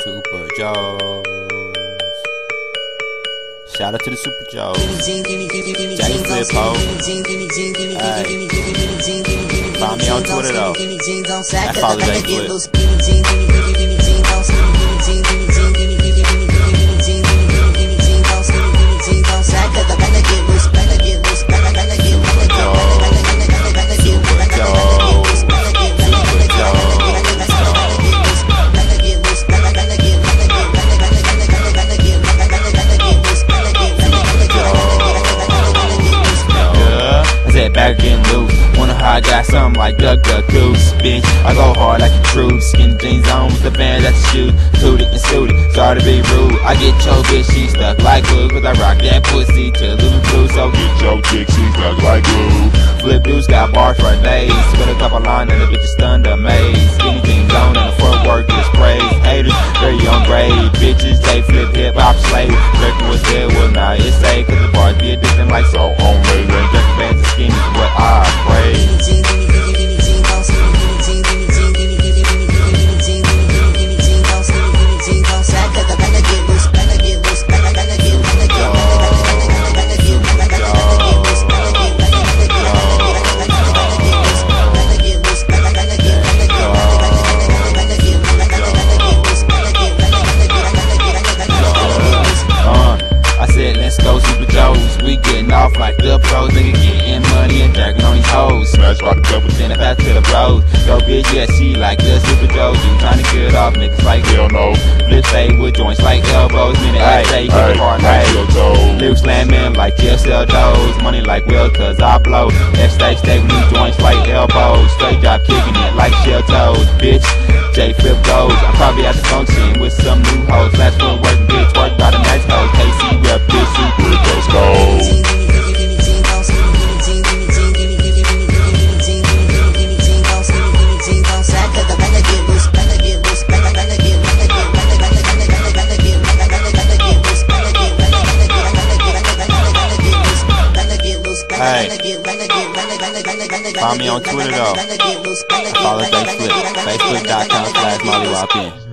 Super Joes. Shout out to the Super Joes. J-Flip Ho. Find me on Twitter though. I follow J-Flip. Getting loose. Wonder how I got something like Duck Duck Goose, bitch. I go hard like a true skin jeans on with the band that you shoot. Tooted and suited, sorry to be rude. I get your bitch, she stuck like glue. Cause I rock that pussy to Lulu Blue. So get your chick, she stuck like glue. Flip dudes got bars for days. Spit a couple lines and the bitch is stunned amazed. Skinny jeans on and the footwork is praise. Haters, very young grade. Bitches, they flip hip hop slave. Reckon was there, well now we getting off like the pros, nigga getting money and dragging on these hoes. Smash rock the double, then it back to the bros. Yo, bitch, yeah, she like the super Joes. You trying to get off niggas like hell no. Flip fade with joints like elbows, minute I say, get the hard night. Live slamming like sell toes. Money like well, cause I blow. That stage stay with these joints like elbows. Straight drop kicking it like shell toes, bitch. J flip goes. I'm probably at the function with some new hoes. Last one work, bitch, work by the nice hoes. KC Follow me on Twitter though. Follow Flip. Facebook.com slash Molly